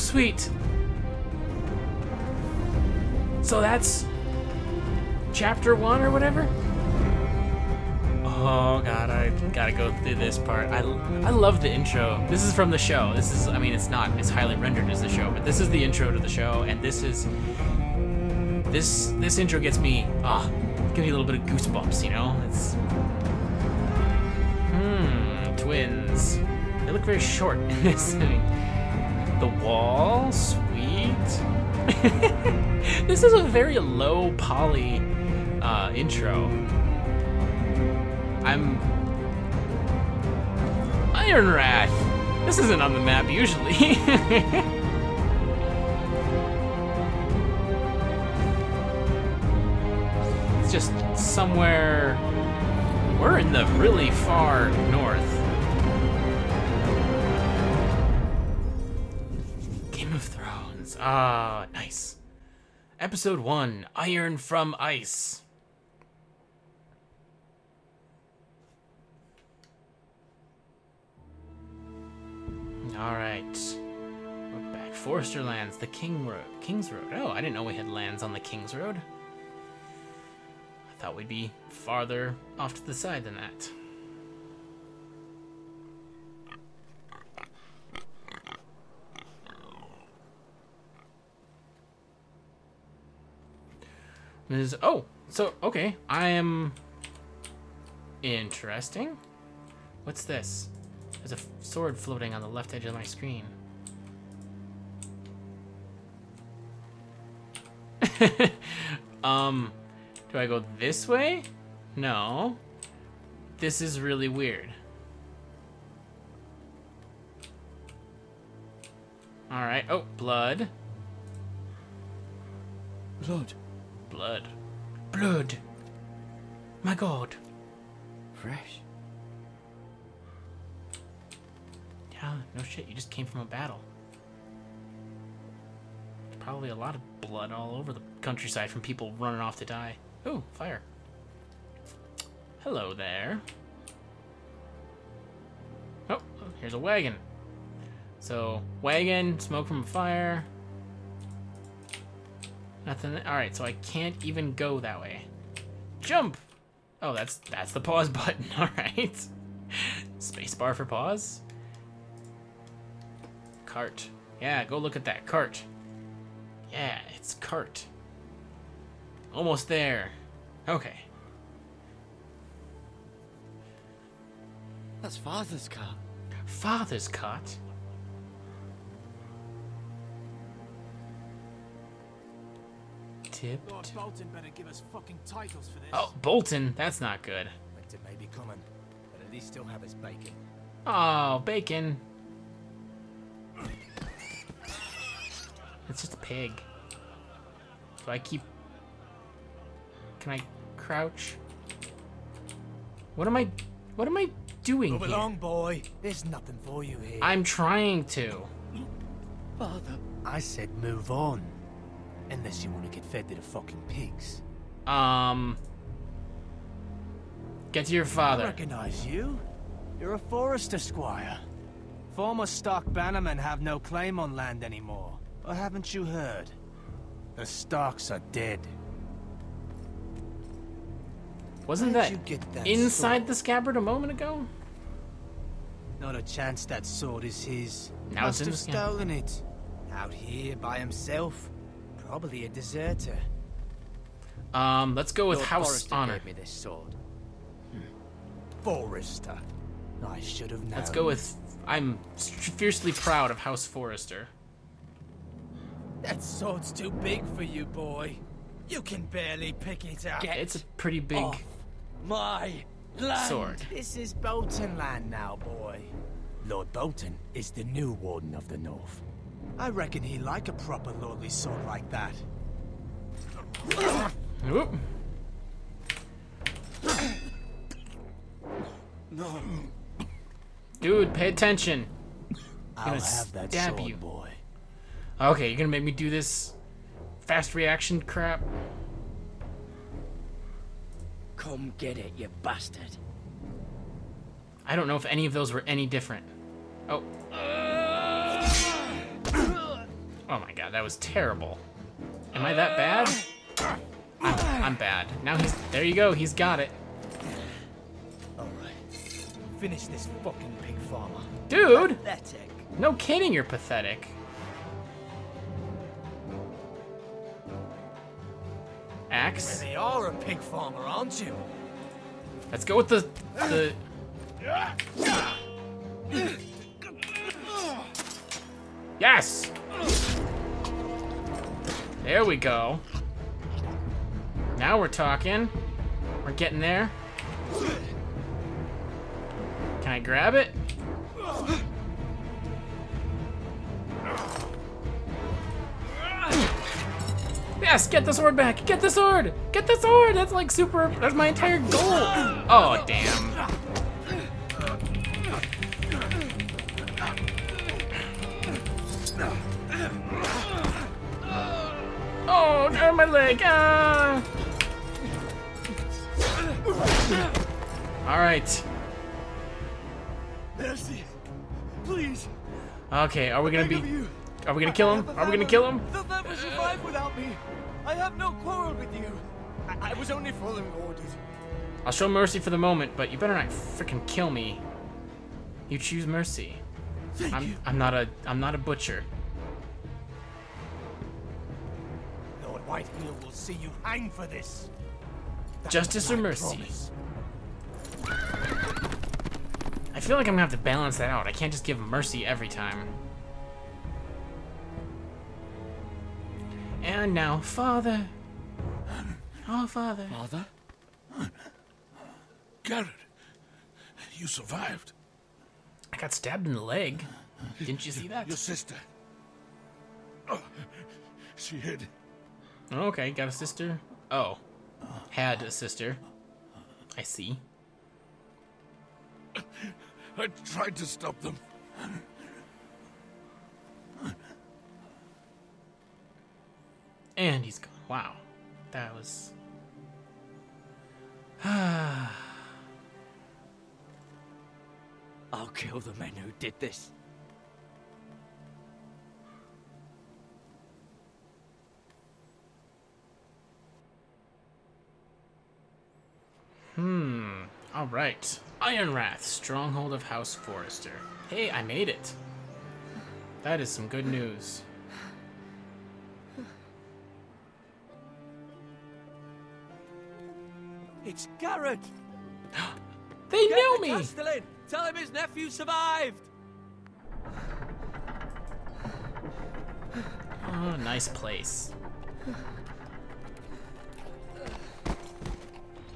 sweet. So that's chapter one or whatever. Oh god, I gotta go through this part. I, I love the intro. This is from the show. This is, I mean, it's not as highly rendered as the show, but this is the intro to the show, and this is this this intro gets me ah, give me a little bit of goosebumps. You know, it's hmm, twins. They look very short in this. Mean, the wall, sweet. this is a very low poly uh, intro. I'm Ironrath. This isn't on the map usually. it's just somewhere. We're in the really far north. Ah, nice. Episode 1 Iron from Ice. All right. We're back. Forrester Lands, the King Road. King's Road. Oh, I didn't know we had lands on the King's Road. I thought we'd be farther off to the side than that. Ms. Oh, so, okay. I am... Interesting. What's this? There's a sword floating on the left edge of my screen. um, do I go this way? No. This is really weird. Alright. Oh, blood. Blood. Blood. Blood. My god. Fresh. Yeah, no shit, you just came from a battle. There's probably a lot of blood all over the countryside from people running off to die. Ooh, fire. Hello there. Oh, here's a wagon. So, wagon, smoke from a fire. Nothing. Alright, so I can't even go that way. Jump! Oh, that's that's the pause button. Alright. Spacebar for pause. Cart. Yeah, go look at that cart. Yeah, it's cart. Almost there. Okay. That's father's car. Father's cart. Tip. Lord Bolton better give us fucking titles for this. Oh, Bolton. That's not good. Winter may be coming, but at least still have his bacon. Oh, bacon. It's just a pig. Do I keep... Can I crouch? What am I... What am I doing Move here? along, boy. There's nothing for you here. I'm trying to. Father. I said move on. Unless you want to get fed to the fucking pigs. Um... Get to your father. I recognize you. You're a Forrester Squire. Former Stark bannermen have no claim on land anymore. Or haven't you heard? The Starks are dead. Wasn't that you get that inside sword? the scabbard a moment ago? Not a chance that sword is his. Now Must it's have stolen it. Out here by himself. Probably a deserter. Um, let's go with Lord house Forrester honor. gave me this sword. Forrester. I should have known. Let's go with. I'm fiercely proud of House Forrester. That sword's too big for you, boy. You can barely pick it up. It's a pretty big. off my land. Sword. This is Bolton land now, boy. Lord Bolton is the new Warden of the North. I reckon he like a proper lordly sword like that. Oop. No. Dude, pay attention. I'll gonna have that stab sword, you. boy. Okay, you're gonna make me do this fast reaction crap. Come get it, you bastard. I don't know if any of those were any different. Oh. Oh my god, that was terrible. Am I that bad? I'm, I'm bad. Now he's. There you go, he's got it. Alright. Finish this fucking pig farmer. Dude! Pathetic. No kidding, you're pathetic. Axe? Really are a pig farmer, aren't you? Let's go with the. the. Yes! There we go. Now we're talking. We're getting there. Can I grab it? Yes, get the sword back. Get the sword. Get the sword. That's like super. That's my entire goal. Oh, damn. Oh, no, my leg. Ah. All right. Mercy. Please. Okay, are we gonna be? Are we gonna kill him? Are we gonna kill him? They'll never survive without me. I have no quarrel with you. I, I was only following orders. I'll show mercy for the moment, but you better not freaking kill me. You choose mercy. Thank I'm you. I'm not a I'm not a butcher. Lord Whitehill will see you hang for this. That Justice or mercy? promise. I feel like I'm gonna have to balance that out. I can't just give mercy every time. And now, Father. Oh, Father. Father? Garrett, you survived. I got stabbed in the leg. Didn't you see that? Your sister. Oh, she hid. Oh, okay, got a sister. Oh, had a sister. I see. I tried to stop them. And he's gone. Wow, that was. I'll kill the men who did this. Hmm. All right. Ironrath, stronghold of House Forrester. Hey, I made it. That is some good news. It's Garrett. They Get knew the me. Castellan. Tell him his nephew survived. Oh, nice place.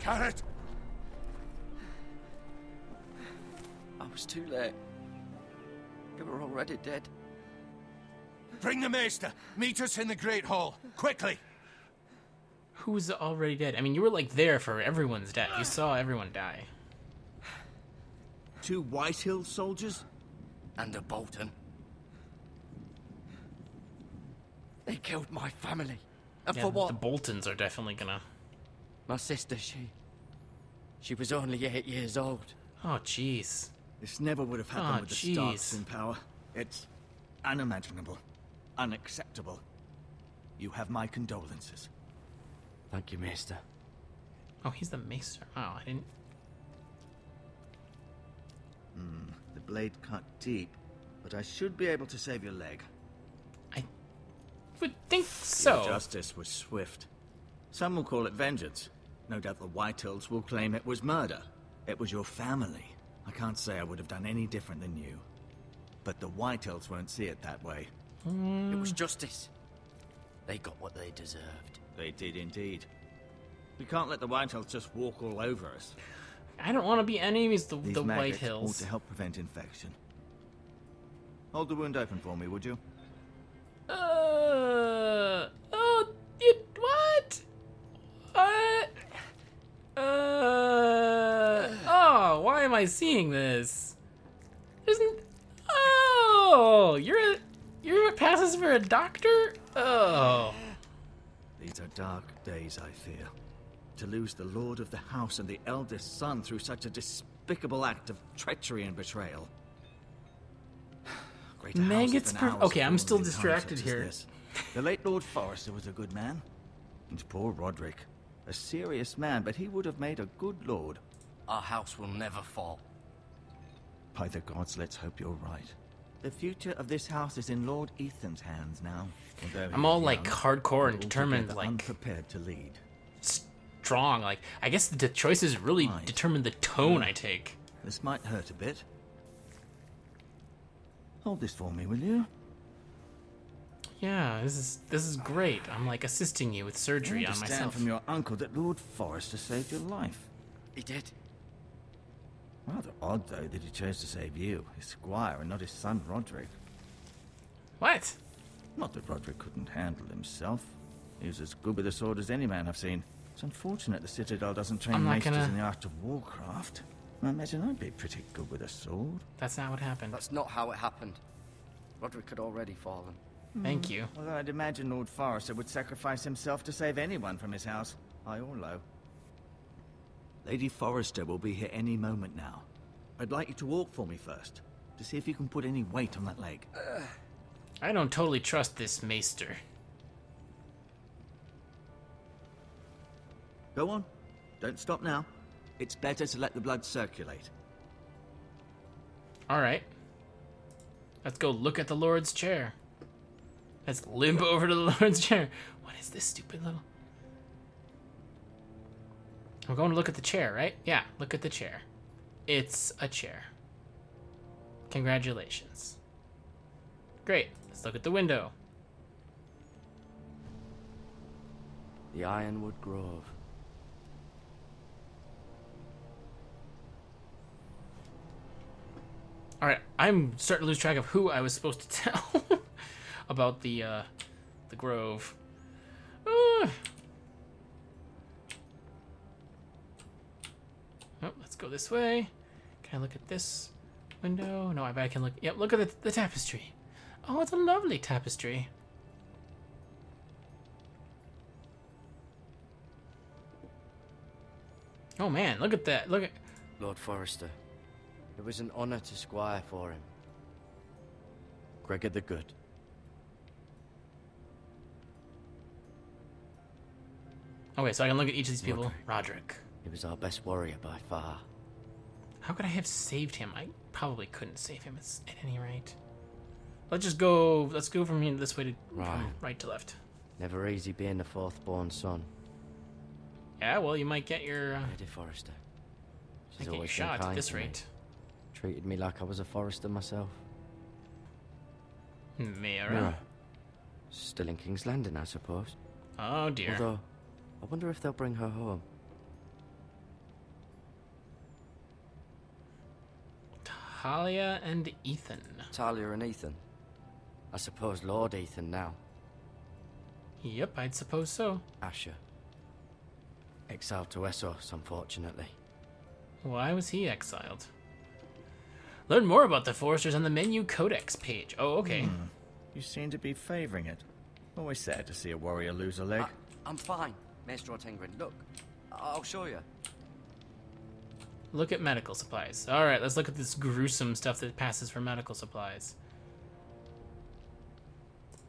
Garrett, I was too late. They were already dead. Bring the maester. Meet us in the Great Hall. Quickly. Who's already dead? I mean, you were like there for everyone's death. You saw everyone die. Two Whitehill soldiers? And a Bolton. They killed my family. And Yeah, for what? the Boltons are definitely gonna. My sister, she. She was only eight years old. Oh, jeez. This never would have happened Oh, with the Starks in power. It's unimaginable. Unacceptable. You have my condolences. Thank you, Maester. Oh, he's the maester. Oh, I didn't. Hmm, the blade cut deep, but I should be able to save your leg. I would think Your so. justice was swift. Some will call it vengeance. No doubt the Whitehills will claim it was murder. It was your family. I can't say I would have done any different than you. But the Whitehills won't see it that way. Hmm. It was justice. They got what they deserved. They did indeed. We can't let the Whitehills just walk all over us. I don't want to be enemies the These the White maggots ought Hills. to help prevent infection. Hold the wound open for me, would you? Uh oh, you what? What? Uh oh, why am I seeing this? Isn't oh you're a you're what passes for a doctor? Oh These are dark days, I fear. To lose the lord of the house and the eldest son through such a despicable act of treachery and betrayal. Greater Meg, house has it's been per- okay, I'm still distracted here. this. The late Lord Forrester was a good man. And poor Roderick. A serious man, but he would have made a good lord. Our house will never fall. By the gods, let's hope you're right. The future of this house is in Lord Ethan's hands now. I'm all is like hardcore and and determined, altogether like unprepared to lead. strong. Like I guess the choices really Right. determine the tone hmm. I take. This might hurt a bit. Hold this for me, will you? Yeah, this is this is great. I'm like assisting you with I surgery on understand myself. from your uncle that Lord Forrester saved your life. He did. Rather odd, though, that he chose to save you, his squire, and not his son Roderick. What? Not that Roderick couldn't handle himself. He was as good with a sword as any man I've seen. It's unfortunate the Citadel doesn't train I'm maesters gonna- in the art of warcraft. I imagine I'd be pretty good with a sword. That's not what happened. That's not how it happened. Roderick had already fallen. Thank hmm. you. Although I'd imagine Lord Forrester would sacrifice himself to save anyone from his house, high or low. Lady Forrester will be here any moment now. I'd like you to walk for me first, to see if you can put any weight on that leg. I don't totally trust this maester. Go on. Don't stop now. It's better to let the blood circulate. All right. Let's go look at the Lord's chair. Let's limp over to the Lord's chair. What is this stupid little? We're going to look at the chair, right? Yeah, look at the chair. It's a chair. Congratulations. Great. Let's look at the window. The Ironwood Grove. All right, I'm starting to lose track of who I was supposed to tell about the uh, the grove. Uh. Oh, let's go this way. Can I look at this window? No, I bet I can look. Yep, look at the, the tapestry. Oh, it's a lovely tapestry. Oh man, look at that. Look at. Lord Forrester. It was an honor to squire for him. Gregor the Good. Okay, so I can look at each of these people. Roderick. Roderick. He was our best warrior by far. How could I have saved him? I probably couldn't save him at any rate. Let's just go. Let's go from here this way to Right. right to left. Never easy being the fourth born son. Yeah, well, you might get your uh, Lady Forrester. She's always shot at this to me. rate. Treated me like I was a Forrester myself. Mira. Mirror. Still in King's Landing, I suppose. Oh dear. Although, I wonder if they'll bring her home. Talia and Ethan. Talia and Ethan. I suppose Lord Ethan now. Yep, I'd suppose so. Asher. Exiled to Essos, unfortunately. Why was he exiled? Learn more about the Forresters on the menu codex page. Oh, okay. Hmm. You seem to be favoring it. Always sad to see a warrior lose a leg. I, am fine, Maester Ortengryn. Look, I'll show you. Look at medical supplies. All right, let's look at this gruesome stuff that passes for medical supplies.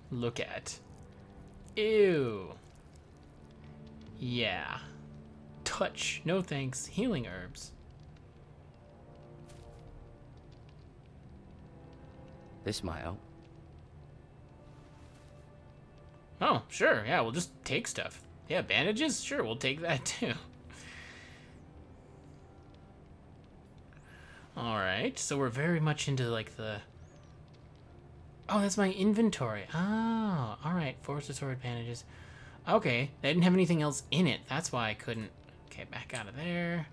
Look at. Ew. Yeah. Touch. No thanks. Healing herbs. This might help. Oh, sure. Yeah, we'll just take stuff. Yeah, bandages? Sure, we'll take that too. Alright, so we're very much into like the. Oh, that's my inventory. Oh, alright. Force sword bandages. Okay, they didn't have anything else in it. That's why I couldn't. Okay, back out of there.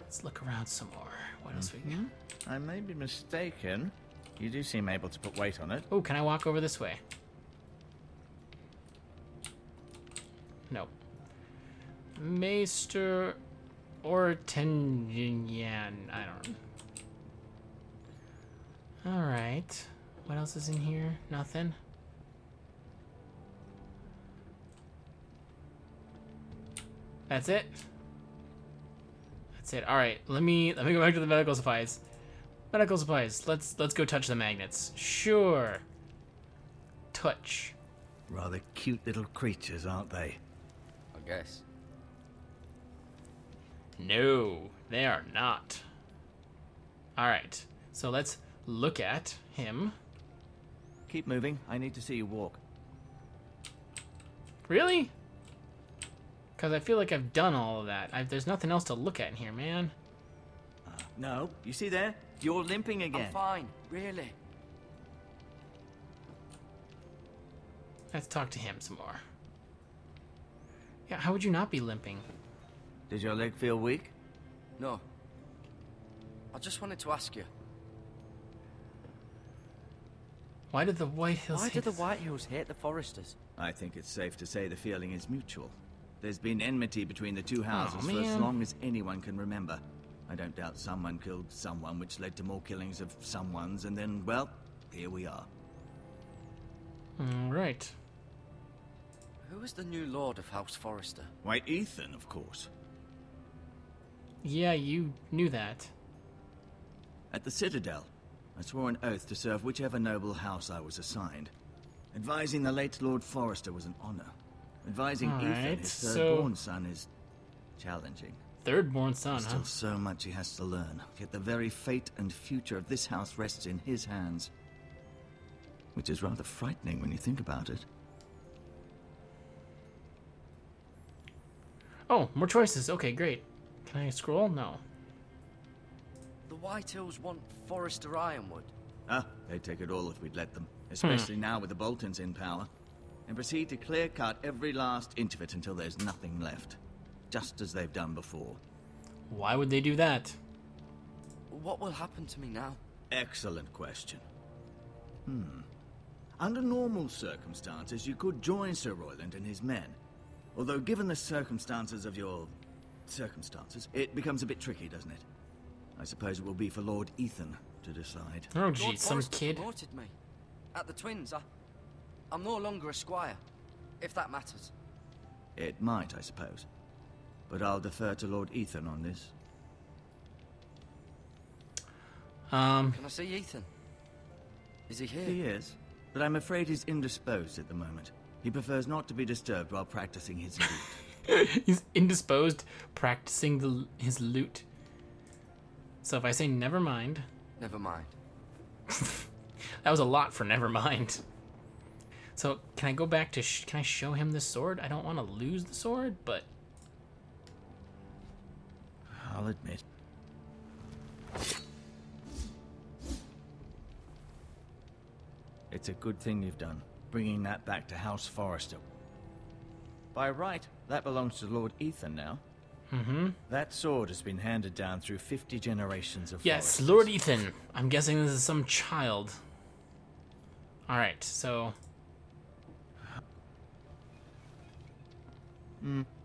Let's look around some more. What else we mm-hmm. got? I may be mistaken. You do seem able to put weight on it. Oh, can I walk over this way? Nope. Maester Ortengryn. I don't know. Alright. What else is in here? Nothing. That's it? That's it. Alright, let me let me go back to the medical supplies. Medical supplies. Let's let's go touch the magnets. Sure. Touch. Rather cute little creatures, aren't they? I guess. No, they are not. All right. So let's look at him. Keep moving. I need to see you walk. Really? Because I feel like I've done all of that. i there's nothing else to look at in here, man. Uh, no, you see there? You're limping again. I'm fine, really. Let's talk to him some more. Yeah, how would you not be limping? Does your leg feel weak? No. I just wanted to ask you. Why did the Whitehills Why hate did the? Whitehills hate the Forresters? I think it's safe to say the feeling is mutual. There's been enmity between the two houses for as long as anyone can remember. I don't doubt someone killed someone, which led to more killings of someone's, and then, well, here we are. All right. Who is the new Lord of House Forrester? Why, Ethan, of course. Yeah, you knew that. At the Citadel, I swore an oath to serve whichever noble house I was assigned. Advising the late Lord Forrester was an honor. Advising All Ethan, right, his so- third-born son, is challenging. Third born son, huh? Still so much he has to learn, yet the very fate and future of this house rests in his hands. Which is rather frightening when you think about it. Oh, more choices. Okay, great. Can I scroll? No. The Whitehills want Forrester Ironwood. Ah, they'd take it all if we'd let them, especially now with the Boltons in power. And proceed to clear cut every last inch of it until there's nothing left. Just as they've done before. Why would they do that? What will happen to me now? Excellent question. Hmm. Under normal circumstances, you could join Sir Royland and his men. Although, given the circumstances of your circumstances, it becomes a bit tricky, doesn't it? I suppose it will be for Lord Ethan to decide. Oh, geez, some kid. promoted me. At the Twins, I... I'm no longer a squire, if that matters. It might, I suppose. But I'll defer to Lord Ethan on this. Um, Can I see Ethan? Is he here? He is, but I'm afraid he's indisposed at the moment. He prefers not to be disturbed while practicing his lute. he's indisposed, practicing the, his lute. So if I say never mind, Never mind. that was a lot for never mind. So can I go back to? Sh- can I show him the sword? I don't want to lose the sword, but I'll admit. It's a good thing you've done, bringing that back to House Forrester. By right, that belongs to Lord Ethan now. mm-hmm. That sword has been handed down through 50 generations of Yes. Lord Ethan. I'm guessing this is some child. All right, so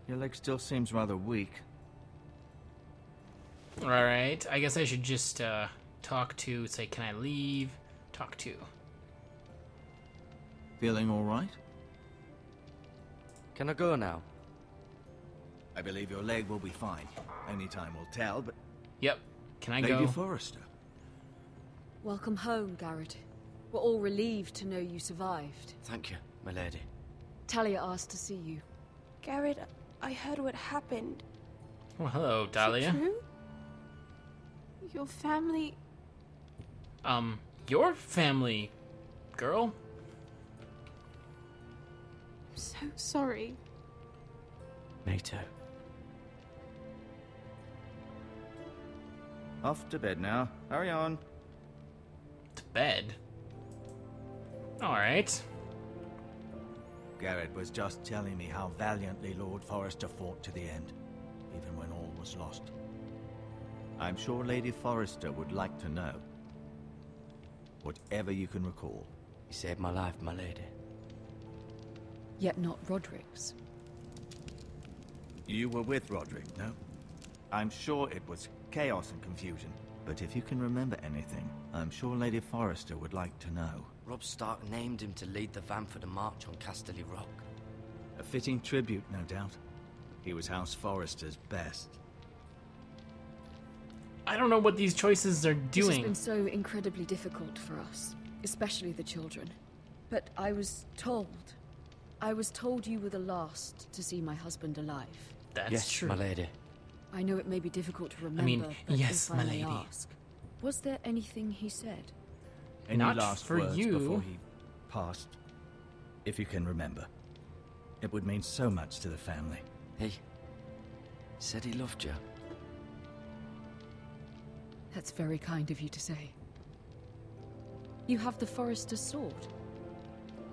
Your leg still seems rather weak. all right. I guess I should just uh, talk to. Say, can I leave? Talk to. Feeling all right? Can I go now? I believe your leg will be fine. Only time will tell, but Yep. Can I Lady go? Forrester. Welcome home, Garrett. We're all relieved to know you survived. Thank you, my lady. Talia asked to see you. Garrett, I heard what happened. Well, hello, Talia. Is it true? Your family. Um, your family, girl. I'm so sorry. Me too. Off to bed now. Hurry on. To bed. All right. Garrett was just telling me how valiantly Lord Forrester fought to the end, even when all was lost. I'm sure Lady Forrester would like to know. Whatever you can recall. You saved my life, my lady. Yet not Roderick's. You were with Roderick, no? I'm sure it was chaos and confusion. But if you can remember anything, I'm sure Lady Forrester would like to know. Robb Stark named him to lead the van for the march on Casterly Rock. A fitting tribute, no doubt. He was House Forrester's best. I don't know what these choices are doing. This has doing. been so incredibly difficult for us, especially the children. But I was told. I was told you were the last to see my husband alive. That's yes, true. my lady. I know it may be difficult to remember, I mean, but yes, if my I may lady. ask, was there anything he said? Any Not last for words you. before he passed? If you can remember. It would mean so much to the family. He said he loved you. That's very kind of you to say. You have the Forrester's sword.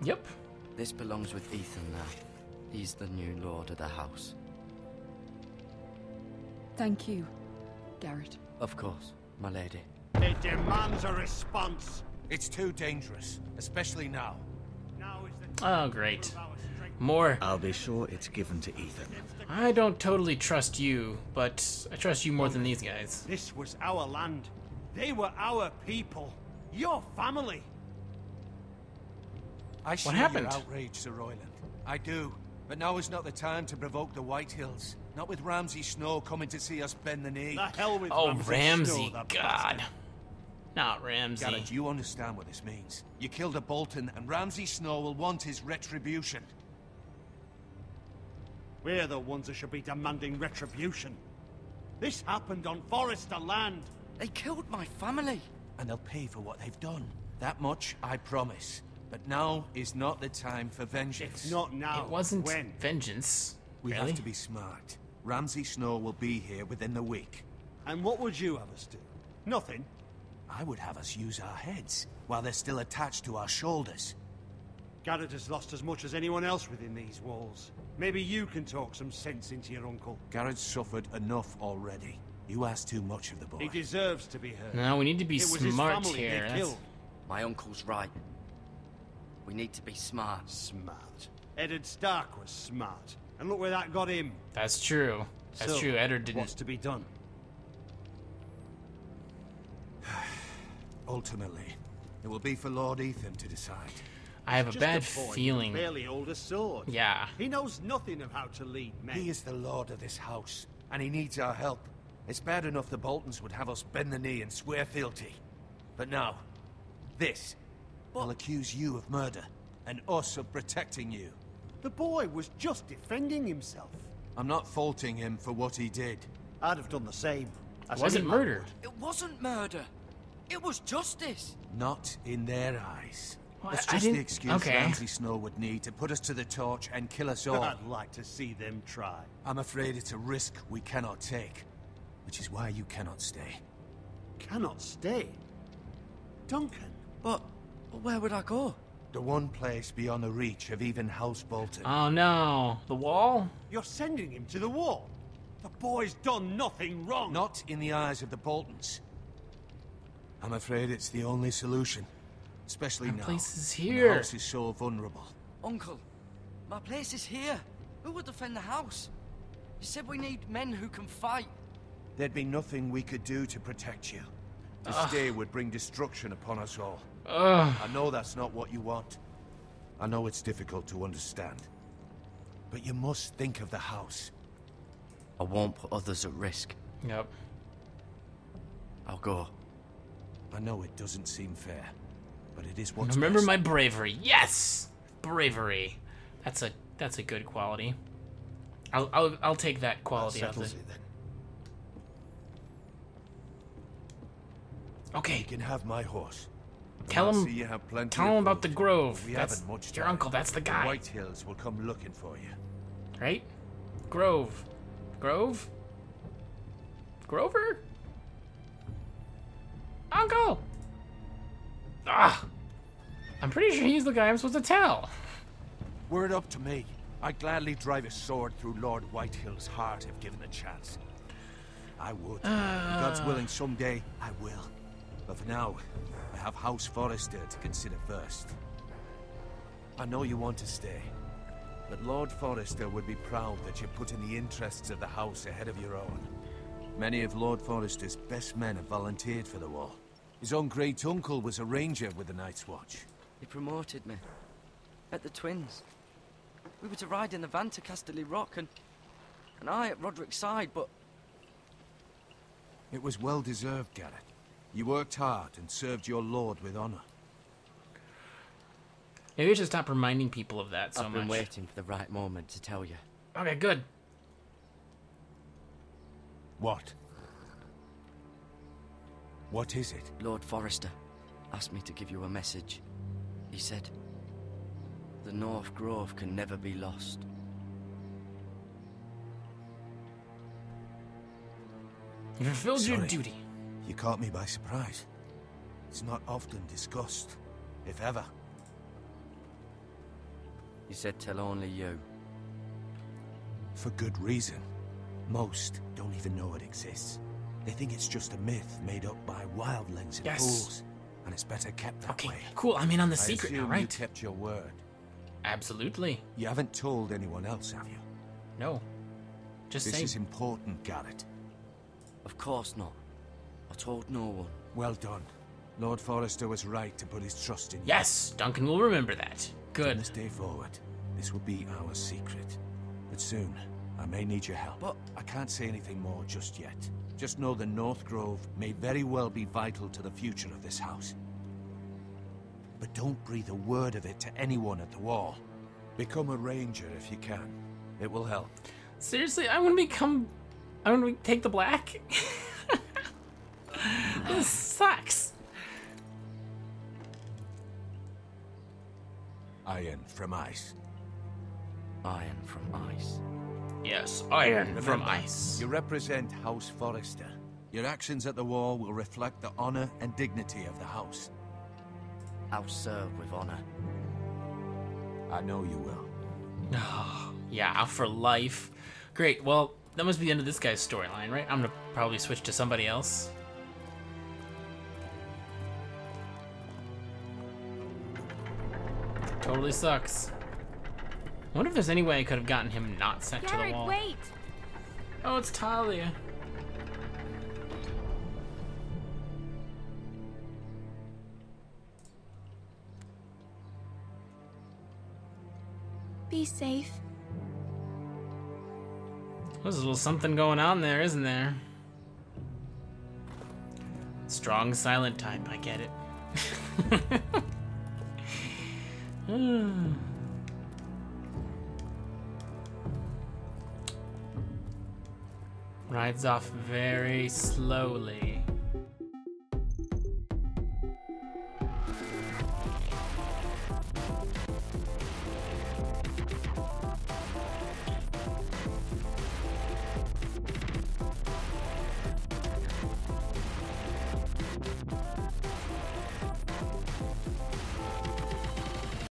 Yep. This belongs with Ethan now. He's the new lord of the house. Thank you, Garrett. Of course, my lady. It demands a response. It's too dangerous, especially now. Now is the Oh, great. to prove our strength. More. I'll be sure it's given to Ethan. I don't totally trust you, but I trust you more than these guys. This was our land. They were our people. Your family. I share happened? your outrage, Sir Royland. I do. But now is not the time to provoke the Whitehills. Not with Ramsay Snow coming to see us bend the knee. The hell with Oh, Ramsay Ramsey. God. bastard. Not Ramsay. Garrett, you understand what this means. You killed a Bolton, and Ramsay Snow will want his retribution. We're the ones that should be demanding retribution. This happened on Forrester land. They killed my family. And they'll pay for what they've done. That much, I promise. But now is not the time for vengeance. It's not now. It wasn't When? vengeance. We really? have to be smart. Ramsay Snow will be here within the week. And what would you have us do? Nothing. I would have us use our heads while they're still attached to our shoulders. Garrett has lost as much as anyone else within these walls. Maybe you can talk some sense into your uncle. Garrett's suffered enough already. You ask too much of the boy. He deserves to be heard. No, we need to be it was his smart family here. they killed. My uncle's right. We need to be smart. Smart. Eddard Stark was smart. And look where that got him. That's true. That's So, true. Eddard didn't. What's to be done? Ultimately, it will be for Lord Ethan to decide. I have a bad boy who feeling. barely hold a sword. Yeah. He knows nothing of how to lead men. He is the lord of this house, and he needs our help. It's bad enough the Boltons would have us bend the knee and swear fealty. But now, this will accuse you of murder, and us of protecting you. The boy was just defending himself. I'm not faulting him for what he did. I'd have done the same. as Was it any man murder? would. It wasn't murder. It was justice. Not in their eyes. Well, it's I- I just the excuse okay. Ramsay Snow would need to put us to the torch and kill us all. I'd like to see them try. I'm afraid it's a risk we cannot take, which is why you cannot stay. Cannot stay. Duncan. But, but where would I go? The one place beyond the reach of even House Bolton. Oh no. The wall? You're sending him to the wall. The boy's done nothing wrong. Not in the eyes of the Boltons. I'm afraid it's the only solution. Especially My now. place is here. The house is so vulnerable. Uncle, my place is here. Who would defend the house? You said we need men who can fight. There'd be nothing we could do to protect you. To stay would bring destruction upon us all. Ugh. I know that's not what you want. I know it's difficult to understand. But you must think of the house. I won't put others at risk. Yep. I'll go. I know it doesn't seem fair, but it is what's Remember best. my bravery. Yes, bravery. That's a that's a good quality. I'll I'll, I'll take that That quality of settles it. it then. Okay, You can have my horse. Tell him you have plenty tell him about the grove. We that's haven't much your uncle. That's the The guy, Whitehills will come looking for you. right? Grove, Grove, Grover, Uncle. Ah, I'm pretty sure he's the guy I'm supposed to tell. Word up to me, I'd gladly drive a sword through Lord Whitehill's heart if given the chance. I would. Ah. God's willing, someday I will. But for now, I have House Forrester to consider first. I know you want to stay, but Lord Forrester would be proud that you're putting the interests of the house ahead of your own. Many of Lord Forrester's best men have volunteered for the war. His own great uncle was a ranger with the Night's Watch. He promoted me. At the Twins. We were to ride in the van to Casterly Rock and... And I at Roderick's side, but... It was well deserved, Garrett. You worked hard and served your lord with honor. Maybe we should stop reminding people of that so I've been much. waiting for the right moment to tell you. Okay, good. What? What is it? Lord Forrester asked me to give you a message. He said, The North Grove can never be lost. You fulfilled your duty. You caught me by surprise. It's not often discussed, if ever. He said, Tell only you. For good reason. Most don't even know it exists. They think it's just a myth made up by wildlings and Yes. fools. And it's better kept that Okay, way. cool. I'm in on the I secret now, assume right? You kept your word. Absolutely. You haven't told anyone else, have you? No. Just this say. is important, Garrett. Of course not. I told no one. Well done. Lord Forrester was right to put his trust in you. Yes, Duncan will remember that. Good. From Good. this day forward, this will be our secret. But soon, I may need your help. But- I can't say anything more just yet. Just know the North Grove may very well be vital to the future of this house. But don't breathe a word of it to anyone at the wall. Become a ranger if you can. It will help. Seriously, I want to become. I want to take the black. this sucks. Iron from ice. Iron from ice. Yes, iron from ice. You represent House Forrester. Your actions at the wall will reflect the honor and dignity of the house. I'll serve with honor. I know you will. Yeah, for life. Great. Well, that must be the end of this guy's storyline, right? I'm gonna probably switch to somebody else. Totally sucks. I wonder if there's any way I could have gotten him not sent to the Garrett, wall. wait! Oh, it's Talia. Be safe. There's a little something going on there, isn't there? Strong silent type, I get it. Hmm. Rides off very slowly.